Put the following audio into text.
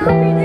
I'll